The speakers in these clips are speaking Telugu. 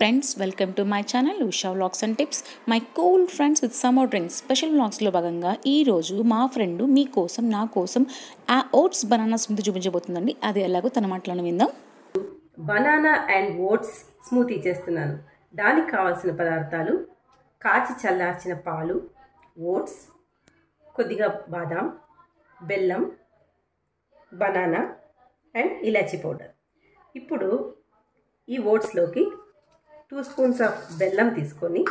Friends welcome to my channel Usha vlogs and tips my cool friends with summer drinks special వ్లాగ్స్లో భాగంగా ఈరోజు మా ఫ్రెండ్ మీకోసం నా కోసం ఆ ఓట్స్ బనానా స్మృతి చూపించబోతుందండి. అది ఎలాగో తన మాటలను విందాం. బనానా అండ్ ఓట్స్ స్మూతీ చేస్తున్నాను. దానికి కావాల్సిన పదార్థాలు కాచి చల్లార్చిన పాలు ఓట్స్ కొద్దిగా బాదాం బెల్లం బనానా అండ్ ఇలాచీ పౌడర్. ఇప్పుడు ఈ ఓట్స్లోకి టూ స్పూన్స్ ఆఫ్ బెల్లం తీసుకొని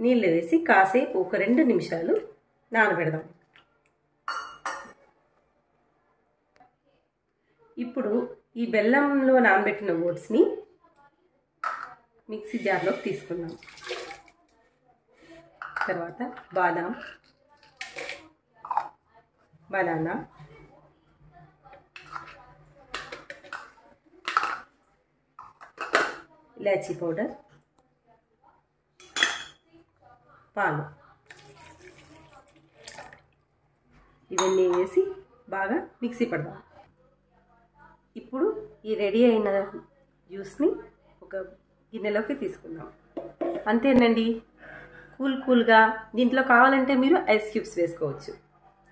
నీళ్ళు వేసి కాసేపు ఒక రెండు నిమిషాలు నానబెడదాం. ఇప్పుడు ఈ బెల్లంలో నానబెట్టిన ఓట్స్ని మిక్సీ జార్లోకి తీసుకున్నాం తర్వాత బాదాం బనానా ఇలాచీ పౌడర్ పాలు. ఇవన్నీ వేసి బాగా మిక్సీ పడదాం. ఇప్పుడు ఈ రెడీ అయిన జ్యూస్ని ఒక గిన్నెలోకి తీసుకుందాం. అంతేనండి. కూల్ కూల్గా దీంట్లో కావాలంటే మీరు ఐస్ క్యూబ్స్ వేసుకోవచ్చు.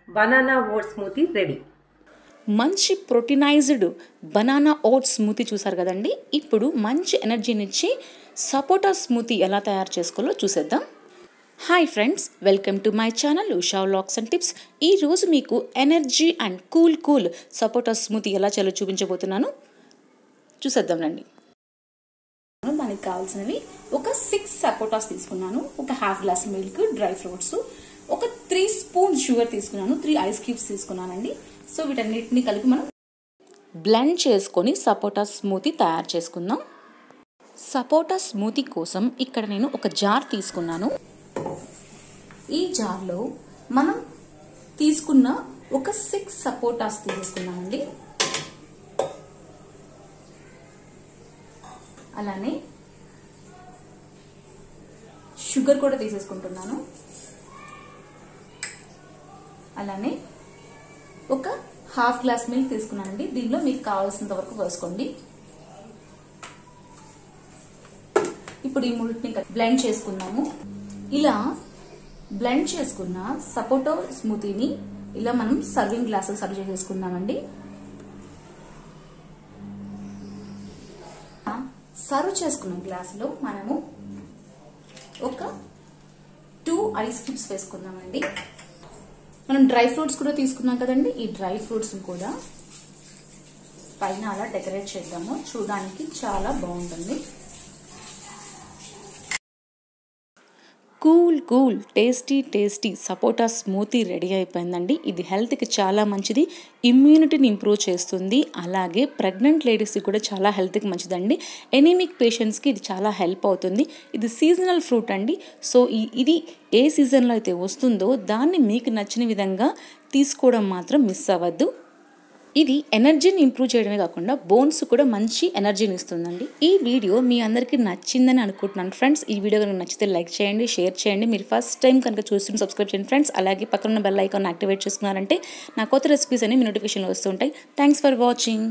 Banana oat smoothie ready. మంచి ప్రోటీనైజ్డ్ బనానా ఓట్స్ స్మూతీ చూసారు కదండి? ఇప్పుడు మంచి ఎనర్జీనిచ్చి సపోటా స్మూతీ ఎలా తయారు చేసుకోవాలో చూసేద్దాం. Hi friends welcome to my channel Usha vlogs and tips ఈరోజు మీకు energy and cool cool sapota smoothie ఎలా చేయాలో చూపించబోతున్నాను. చూసేద్దాం రండి. మనకి కావాల్సినవి ఒక సిక్స్ సపోటాస్ తీసుకున్నాను ఒక half glass milk dry fruits ఒక త్రీ స్పూన్ షుగర్ తీసుకున్నాను త్రీ ఐస్ క్యూబ్స్ తీసుకున్నానండి. సో వీటన్నిటిని కలిపి మనం బ్లెండ్ చేసుకొని సపోటా స్మూతీ తయారు చేసుకుందాం. సపోటా స్మూతీ కోసం ఇక్కడ నేను ఒక జార్ తీసుకున్నాను. ఈ జార్లో మనం తీసుకున్న ఒక సిక్స్ సపోటాస్ తీసుకున్నామండి. అలానే షుగర్ కూడా తీసేసుకుంటున్నాను. అలానే ఒక హాఫ్ గ్లాస్ మిల్క్ తీసుకున్నానండి. దీనిలో మీకు కావాల్సినంత వరకు వేసుకోండి. ఇప్పుడు ఈ ముల్క్ని బ్లెండ్ చేసుకున్నాము ఇలా బ్లెండ్ చేసుకున్న సపోటో స్మూతీని ఇలా మనం సర్వింగ్ గ్లాసులు సర్వ్ చేసేసుకుందామండి. సర్వ్ చేసుకున్న గ్లాసులో మనము ఒక టూ ఐస్ క్యూబ్స్ వేసుకుందామండి. మనం డ్రై ఫ్రూట్స్ కూడా తీసుకున్నాం కదండి. ఈ డ్రై ఫ్రూట్స్ కూడా పైన అలా డెకరేట్ చేద్దాము. చూడడానికి చాలా బాగుంటుంది. Cool tasty tasty sapota smoothie ready అయిపోయిందండి. ఇది హెల్త్కి చాలా మంచిది ఇమ్యూనిటీని ఇంప్రూవ్ చేస్తుంది. అలాగే ప్రెగ్నెంట్ లేడీస్కి కూడా చాలా హెల్త్కి మంచిదండి. ఎనీమిక్ పేషెంట్స్కి ఇది చాలా హెల్ప్ అవుతుంది. ఇది సీజనల్ ఫ్రూట్ అండి. సో ఈ ఇది ఏ సీజన్లో అయితే వస్తుందో దాన్ని మీకు నచ్చిన విధంగా తీసుకోవడం మాత్రం మిస్ అవ్వద్దు. ఇది ఎనర్జీని ఇంప్రూవ్ చేయడమే కాకుండా బోన్స్ కూడా మంచి ఎనర్జీని ఇస్తుందండి. ఈ వీడియో మీ అందరికీ నచ్చిందని అనుకుంటున్నాను. ఫ్రెండ్స్ ఈ వీడియో కనుక నచ్చితే లైక్ చేయండి షేర్ చేయండి. మీరు ఫస్ట్ టైం కనుక చూస్తున్న సబ్స్క్రైబ్ చేయండి ఫ్రెండ్స్ అలాగే పక్కన బెల్ ఐకాన్ యాక్టివేట్ చేసుకున్నారంటే నా కొత్త రెసిపీస్ అన్ని మీ వస్తుంటాయి థ్యాంక్స్ ఫర్ వాచింగ్